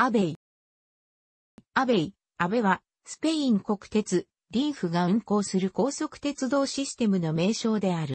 アベイ。アベイ、アベは、スペイン国鉄、レンフェが運行する高速鉄道システムの名称である。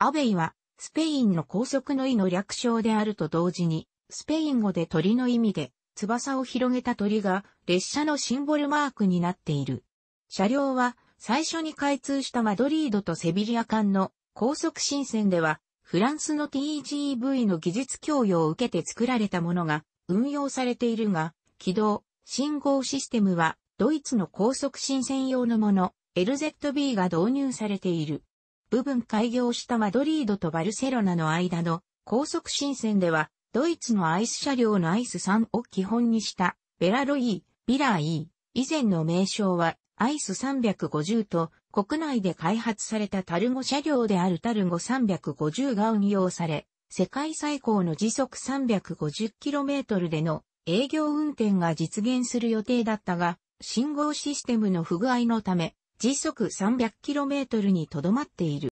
アベイは、スペインの高速の意の略称であると同時に、スペイン語で鳥の意味で、翼を広げた鳥が列車のシンボルマークになっている。車両は最初に開通したマドリードとセビリア間の高速新線では、フランスの TGV の技術供与を受けて作られたものが運用されているが、軌道、信号システムはドイツの高速新線用のもの、LZB が導入されている。部分開業したマドリードとバルセロナの間の高速新線では、ドイツのアイス車両のアイス3を基本にしたベラロイー、ビラーイ、以前の名称はアイス350と国内で開発されたタルゴ車両であるタルゴ350が運用され、世界最高の時速 350km での営業運転が実現する予定だったが、信号システムの不具合のため、時速 300km にとどまっている。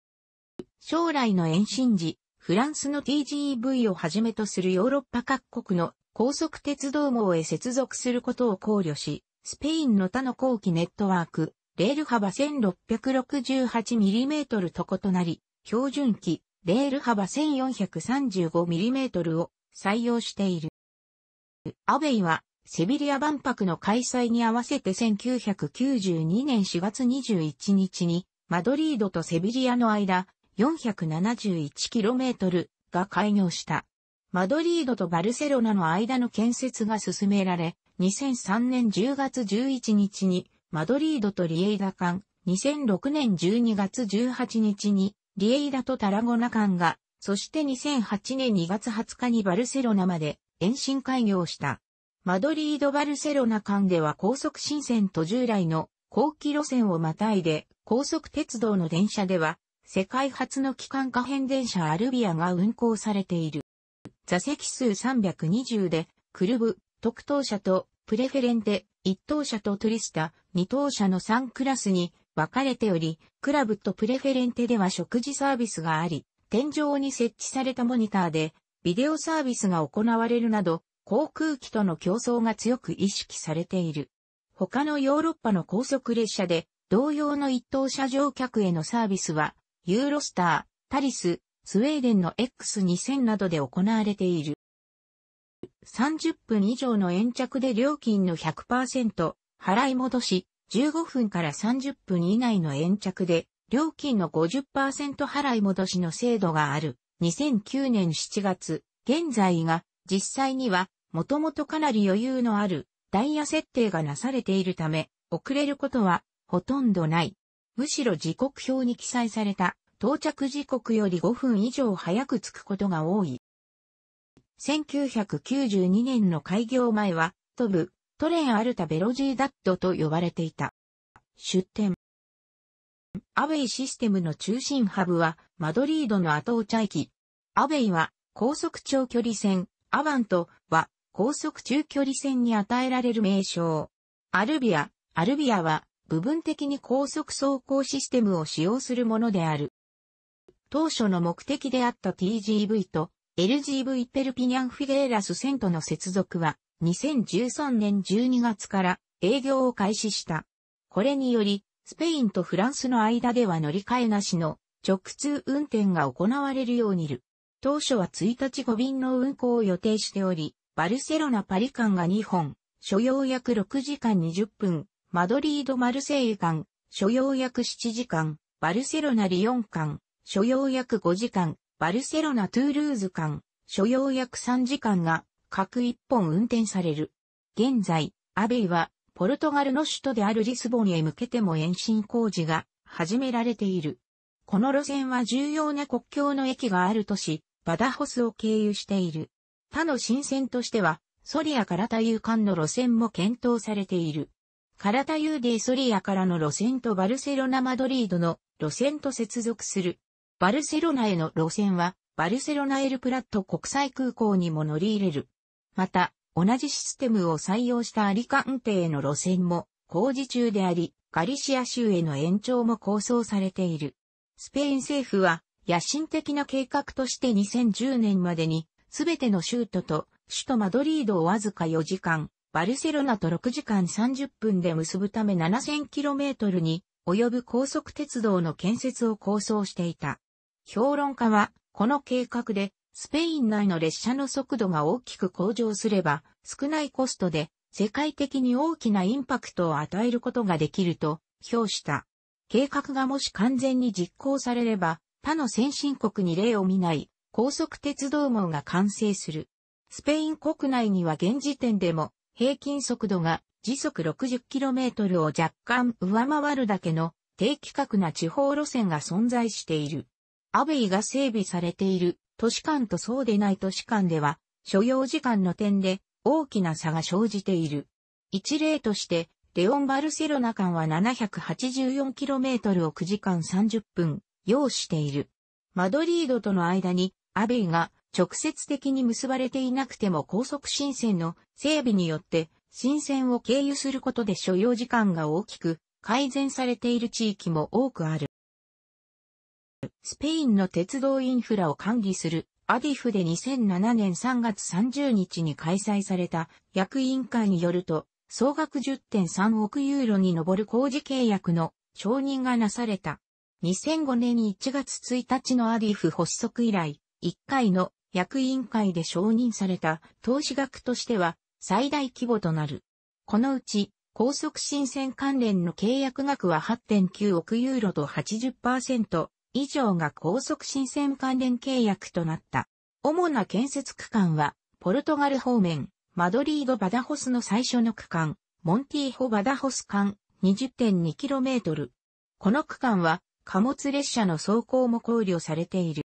将来の延伸時、フランスの TGV をはじめとするヨーロッパ各国の高速鉄道網へ接続することを考慮し、スペインの他の後期ネットワーク、レール幅 1668mm と異なり、標準機、レール幅 1435mm を採用している。アベイは、セビリア万博の開催に合わせて1992年4月21日に、マドリードとセビリアの間、471km が開業した。マドリードとバルセロナの間の建設が進められ、2003年10月11日にマドリードとリエイダ間、2006年12月18日にリエイダとタラゴナ間が、そして2008年2月20日にバルセロナまで延伸開業した。マドリード・バルセロナ間では高速新線と従来の後期路線をまたいで、高速鉄道の電車では世界初の機関可変電車アルビアが運行されている。座席数320で、クルブ、特等車とプレフェレンテ、一等車とトリスタ、二等車の3クラスに分かれており、クラブとプレフェレンテでは食事サービスがあり、天井に設置されたモニターで、ビデオサービスが行われるなど、航空機との競争が強く意識されている。他のヨーロッパの高速列車で、同様の一等車乗客へのサービスは、ユーロスター、タリス、スウェーデンの X2000 などで行われている。30分以上の延着で料金の100%払い戻し、15分から30分以内の延着で料金の50%払い戻しの制度がある。2009年7月、現在が実際にはもともとかなり余裕のあるダイヤ設定がなされているため、遅れることはほとんどない。むしろ時刻表に記載された到着時刻より5分以上早く着くことが多い。1992年の開業前は、トブ、トレンアルタベロジーダットと呼ばれていた。出展。アベイシステムの中心ハブは、マドリードのアトーチャ駅。アベイは、高速長距離線、アバントは、高速中距離線に与えられる名称。アルビア、アルビアは、部分的に高速走行システムを使用するものである。当初の目的であった TGV と LGV ペルピニャンフィレーラス線との接続は2013年12月から営業を開始した。これにより、スペインとフランスの間では乗り換えなしの直通運転が行われるようにる。当初は1日5便の運行を予定しており、バルセロナパリ間が2本、所要約6時間20分、マドリード・マルセイユ間、所要約7時間、バルセロナ・リヨン間、所要約5時間、バルセロナ・トゥールーズ間、所要約3時間が各1本運転される。現在、アベイは、ポルトガルの首都であるリスボンへ向けても延伸工事が始められている。この路線は重要な国境の駅がある都市、バダホスを経由している。他の新線としては、ソリアからタユー間の路線も検討されている。カラタユーデーソリアからの路線とバルセロナ・マドリードの路線と接続する。バルセロナへの路線は、バルセロナエルプラット国際空港にも乗り入れる。また、同じシステムを採用したアリカンテへの路線も工事中であり、ガリシア州への延長も構想されている。スペイン政府は野心的な計画として2010年までに、すべての州都と首都マドリードをわずか4時間、バルセロナと6時間30分で結ぶため 7000km に及ぶ高速鉄道の建設を構想していた。評論家は、この計画で、スペイン内の列車の速度が大きく向上すれば、少ないコストで、世界的に大きなインパクトを与えることができると、評した。計画がもし完全に実行されれば、他の先進国に例を見ない高速鉄道網が完成する。スペイン国内には現時点でも平均速度が時速 60km を若干上回るだけの低規格な地方路線が存在している。アベイが整備されている都市間とそうでない都市間では所要時間の点で大きな差が生じている。一例として、レオン・バルセロナ間は 784km を9時間30分要している。マドリードとの間にアベイが直接的に結ばれていなくても高速新線の整備によって新線を経由することで所要時間が大きく改善されている地域も多くある。スペインの鉄道インフラを管理するアディフで2007年3月30日に開催された役員会によると総額10.3億ユーロに上る工事契約の承認がなされた。2005年1月1日のアディフ発足以来、1回の役員会で承認された投資額としては最大規模となる。このうち高速新線関連の契約額は8.9億ユーロと80%以上が高速新線関連契約となった。主な建設区間はポルトガル方面、マドリード・バダホスの最初の区間、モンティーホ・バダホス間 20.2km。この区間は貨物列車の走行も考慮されている。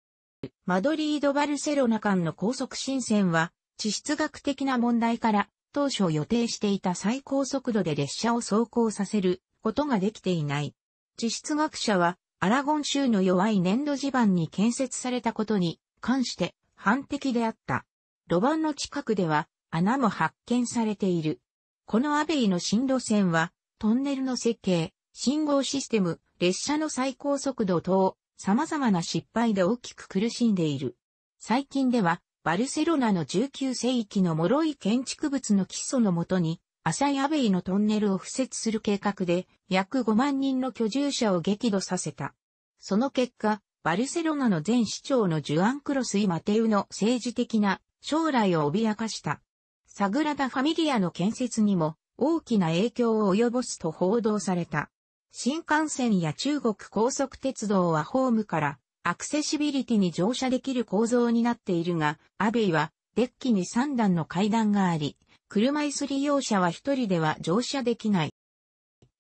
マドリード・バルセロナ間の高速新線は、地質学的な問題から、当初予定していた最高速度で列車を走行させることができていない。地質学者は、アラゴン州の弱い粘土地盤に建設されたことに関して反敵であった。路盤の近くでは穴も発見されている。このアベイの新路線は、トンネルの設計、信号システム、列車の最高速度等、様々な失敗で大きく苦しんでいる。最近では、バルセロナの19世紀の脆い建築物の基礎のもとに、浅いアベイのトンネルを敷設する計画で、約5万人の居住者を激怒させた。その結果、バルセロナの前市長のジュアン・クロス・イ・マテウの政治的な将来を脅かした。サグラダ・ファミリアの建設にも大きな影響を及ぼすと報道された。新幹線や中国高速鉄道はホームからアクセシビリティに乗車できる構造になっているが、アベイはデッキに3段の階段があり、車椅子利用者は1人では乗車できない。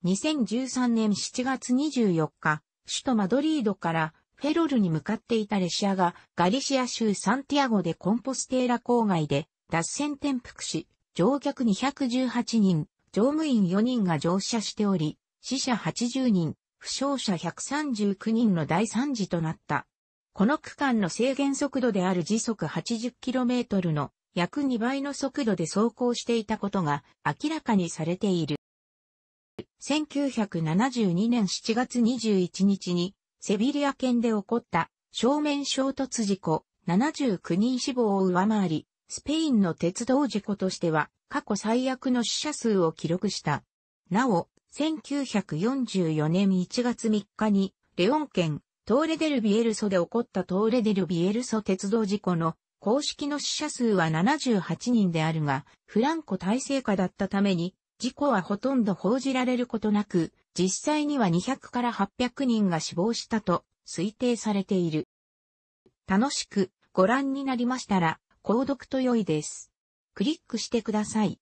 2013年7月24日、首都マドリードからフェロルに向かっていた列車がガリシア州サンティアゴでコンポステーラ郊外で脱線転覆し、乗客218人、乗務員4人が乗車しており、死者80人、負傷者139人の大惨事となった。この区間の制限速度である時速 80km の約2倍の速度で走行していたことが明らかにされている。1972年7月21日にセビリア県で起こった正面衝突事故79人死亡を上回り、スペインの鉄道事故としては過去最悪の死者数を記録した。なお、1944年1月3日に、レオン県、トーレデルビエルソで起こったトーレデルビエルソ鉄道事故の公式の死者数は78人であるが、フランコ体制下だったために、事故はほとんど報じられることなく、実際には200から800人が死亡したと推定されている。楽しくご覧になりましたら、購読と良いです。クリックしてください。